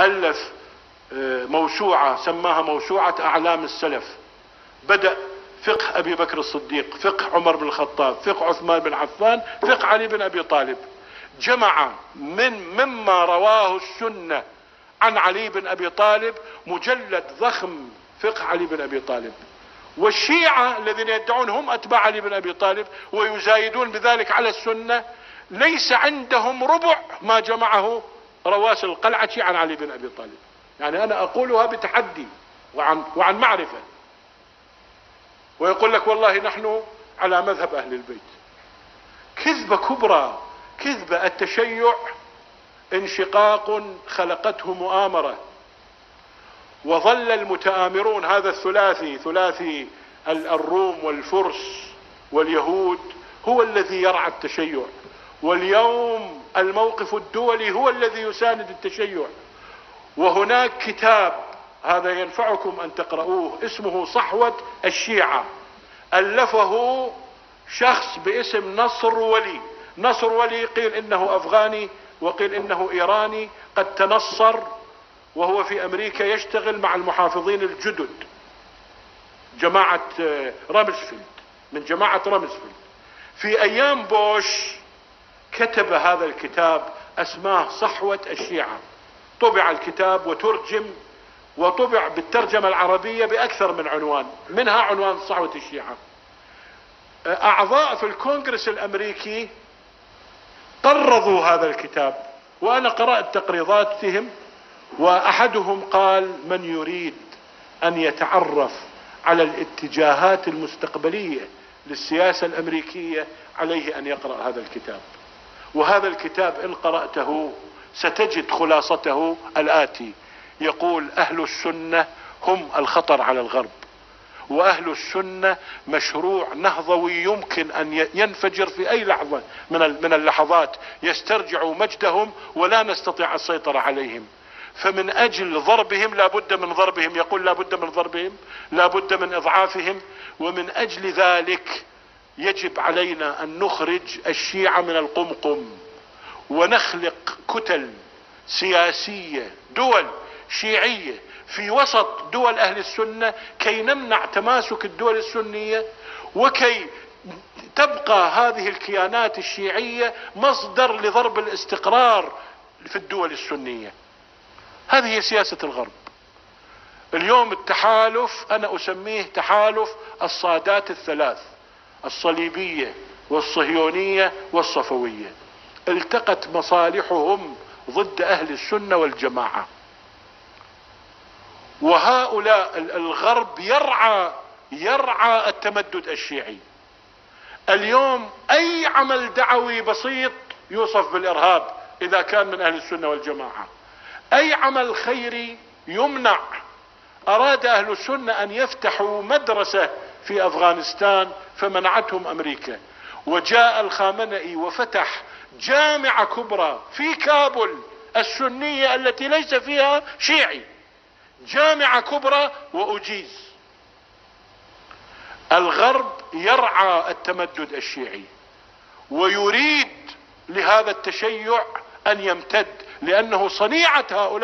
ألف آه، موسوعة سماها موسوعة أعلام السلف. بدأ فقه أبي بكر الصديق فقه عمر بن الخطاب فقه عثمان بن عفان فقه علي بن أبي طالب. جمع من مما رواه السنة عن علي بن أبي طالب مجلد ضخم فقه علي بن أبي طالب. والشيعة الذين يدعون هم أتباع علي بن أبي طالب ويزايدون بذلك على السنة ليس عندهم ربع ما جمعه رواس القلعة عن علي بن أبي طالب. يعني أنا أقولها بتحدي وعن, وعن معرفة. ويقول لك والله نحن على مذهب أهل البيت. كذبة كبرى كذبة التشيع انشقاق خلقته مؤامرة. وظل المتآمرون هذا الثلاثي ثلاثي الروم والفرس واليهود هو الذي يرعى التشيع. واليوم الموقف الدولي هو الذي يساند التشيع. وهناك كتاب هذا ينفعكم أن تقرؤوه اسمه صحوة الشيعة. ألفه شخص باسم نصر ولي. نصر ولي قيل إنه أفغاني وقيل إنه إيراني قد تنصر وهو في أمريكا يشتغل مع المحافظين الجدد. جماعة آه، رامسفيلد من جماعة رامسفيلد في أيام بوش كتب هذا الكتاب أسماه صحوة الشيعة. طبع الكتاب وترجم وطبع بالترجمة العربية بأكثر من عنوان منها عنوان صحوة الشيعة. أعضاء في الكونغرس الأمريكي طردوا هذا الكتاب وأنا قرأت تقريضاتهم وأحدهم قال من يريد أن يتعرف على الاتجاهات المستقبلية للسياسة الأمريكية عليه أن يقرأ هذا الكتاب. وهذا الكتاب إن قرأته ستجد خلاصته الآتي. يقول أهل السنة هم الخطر على الغرب وأهل السنة مشروع نهضوي يمكن أن ينفجر في أي لحظة من اللحظات. يسترجعوا مجدهم ولا نستطيع السيطرة عليهم. فمن أجل ضربهم لا بد من ضربهم. يقول لا بد من ضربهم لا بد من إضعافهم. ومن أجل ذلك يجب علينا أن نخرج الشيعة من القمقم ونخلق كتل سياسية دول شيعية في وسط دول أهل السنة كي نمنع تماسك الدول السنية وكي تبقى هذه الكيانات الشيعية مصدر لضرب الاستقرار في الدول السنية. هذه هي سياسة الغرب. اليوم التحالف أنا أسميه تحالف الصادات الثلاث. الصليبية والصهيونية والصفوية. التقت مصالحهم ضد أهل السنة والجماعة. وهؤلاء الغرب يرعى يرعى التمدد الشيعي. اليوم أي عمل دعوي بسيط يوصف بالإرهاب إذا كان من أهل السنة والجماعة. أي عمل خيري يمنع. أراد أهل السنة أن يفتحوا مدرسة في أفغانستان فمنعتهم أمريكا. وجاء الخامنئي وفتح جامعة كبرى في كابل السنية التي ليس فيها شيعي. جامعة كبرى وأجيز. الغرب يرعى التمدد الشيعي ويريد لهذا التشيع أن يمتد لأنه صنيعة هؤلاء.